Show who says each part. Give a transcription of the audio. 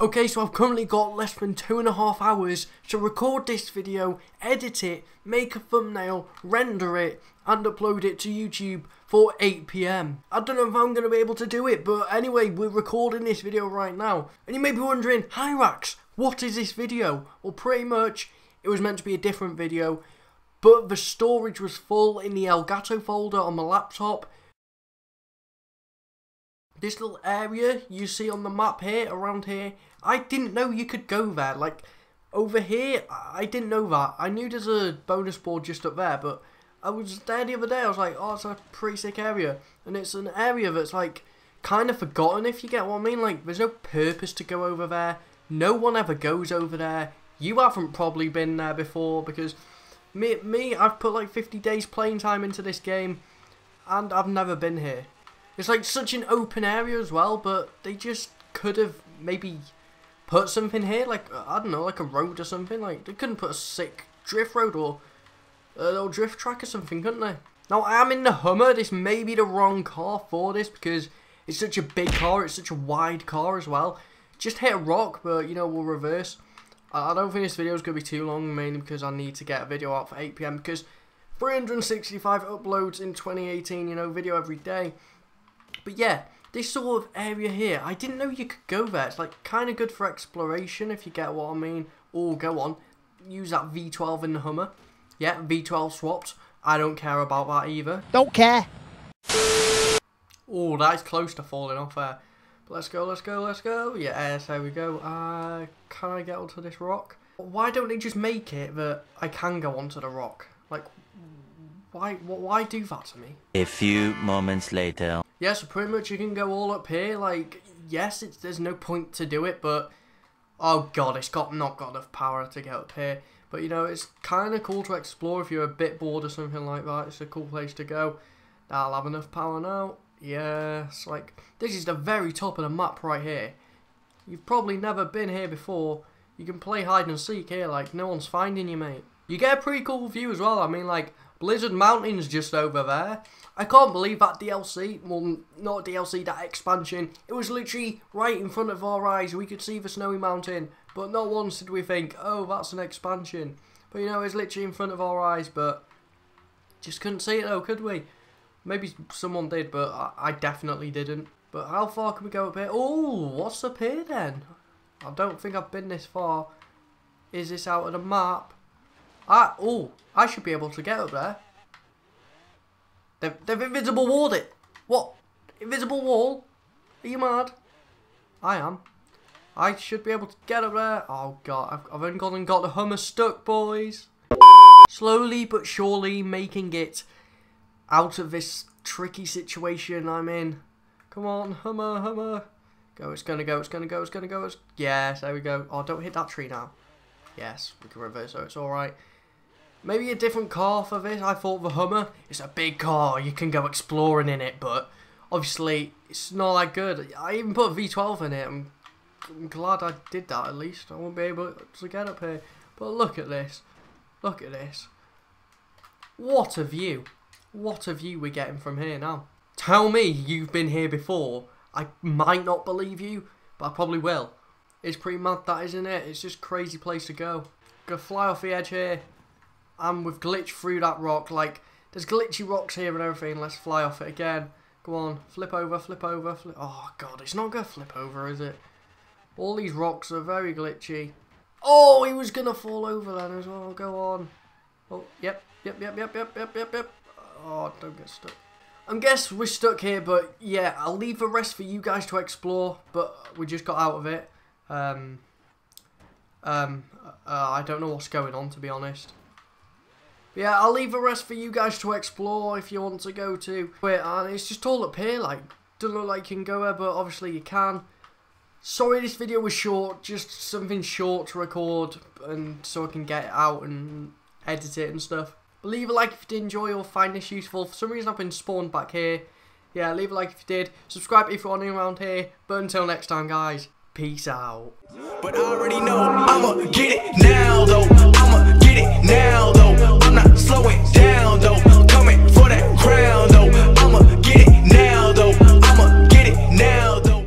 Speaker 1: Okay, so I've currently got less than two and a half hours to record this video, edit it, make a thumbnail, render it, and upload it to YouTube for 8pm. I don't know if I'm going to be able to do it, but anyway, we're recording this video right now. And you may be wondering, Hyrax, what is this video? Well, pretty much, it was meant to be a different video, but the storage was full in the Elgato folder on my laptop, this little area you see on the map here, around here, I didn't know you could go there. Like, over here, I didn't know that. I knew there's a bonus board just up there, but I was there the other day, I was like, oh, it's a pretty sick area. And it's an area that's, like, kind of forgotten, if you get what I mean. Like, there's no purpose to go over there. No one ever goes over there. You haven't probably been there before, because me, me I've put, like, 50 days playing time into this game, and I've never been here. It's like such an open area as well, but they just could have maybe put something here, like, I don't know, like a road or something. Like, they couldn't put a sick drift road or a little drift track or something, couldn't they? Now, I am in the Hummer. This may be the wrong car for this because it's such a big car. It's such a wide car as well. Just hit a rock, but, you know, we'll reverse. I don't think this video is going to be too long, mainly because I need to get a video out for 8pm because 365 uploads in 2018, you know, video every day. But yeah, this sort of area here, I didn't know you could go there. It's like kind of good for exploration, if you get what I mean. Or go on, use that V12 in the Hummer. Yeah, V12 swapped. I don't care about that either.
Speaker 2: Don't care.
Speaker 1: Oh, that is close to falling off there. But let's go, let's go, let's go. Yes, there we go. Uh, can I get onto this rock? Why don't they just make it that I can go onto the rock? Like, why, why do that to me?
Speaker 3: A few moments later.
Speaker 1: Yeah, so pretty much you can go all up here. Like, yes, it's, there's no point to do it, but oh god, it's got not got enough power to get up here. But you know, it's kind of cool to explore if you're a bit bored or something like that. It's a cool place to go. I'll have enough power now. Yes, like this is the very top of the map right here. You've probably never been here before. You can play hide and seek here, like no one's finding you, mate. You get a pretty cool view as well. I mean, like Blizzard Mountain's just over there. I can't believe that DLC, well, not DLC, that expansion. It was literally right in front of our eyes. We could see the snowy mountain, but not once did we think, oh, that's an expansion. But you know, it's literally in front of our eyes, but just couldn't see it though, could we? Maybe someone did, but I, I definitely didn't. But how far can we go up here? Oh, what's up here then? I don't think I've been this far. Is this out of the map? Ah, oh, I should be able to get up there. They've, they've invisible walled it. What? Invisible wall? Are you mad? I am. I should be able to get up there. Oh god, I've, I've only gone and got the Hummer stuck, boys. Slowly but surely making it out of this tricky situation I'm in. Come on, Hummer, Hummer. Go, it's gonna go, it's gonna go, it's gonna go. It's... Yes, there we go. Oh, don't hit that tree now. Yes, we can reverse, so it's alright. Maybe a different car for this. I thought the Hummer. It's a big car. You can go exploring in it, but obviously it's not that good. I even put V12 in it. I'm, I'm glad I did that at least. I won't be able to get up here. But look at this. Look at this. What a view. What a view we're getting from here now. Tell me you've been here before. I might not believe you, but I probably will. It's pretty mad that, isn't it? It's just crazy place to go. Go fly off the edge here and we've glitched through that rock. Like, there's glitchy rocks here and everything. Let's fly off it again. Go on, flip over, flip over, flip. Oh, God, it's not going to flip over, is it? All these rocks are very glitchy. Oh, he was going to fall over then as well. Go on. Oh, yep, yep, yep, yep, yep, yep, yep, yep. Oh, don't get stuck. I guess we're stuck here, but yeah, I'll leave the rest for you guys to explore, but we just got out of it. Um, um, uh, I don't know what's going on, to be honest yeah, I'll leave the rest for you guys to explore if you want to go to. Wait, and it's just all up here, like, doesn't look like you can go there, but obviously you can. Sorry this video was short, just something short to record, and so I can get it out and edit it and stuff. But leave a like if you did enjoy or find this useful. For some reason I've been spawned back here. Yeah, leave a like if you did. Subscribe if you're new around here. But until next time, guys, peace out. But I already know I'ma get it now, though.